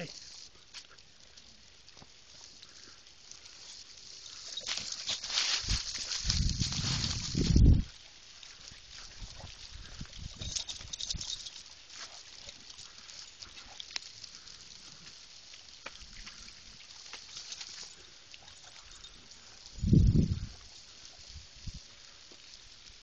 Okay.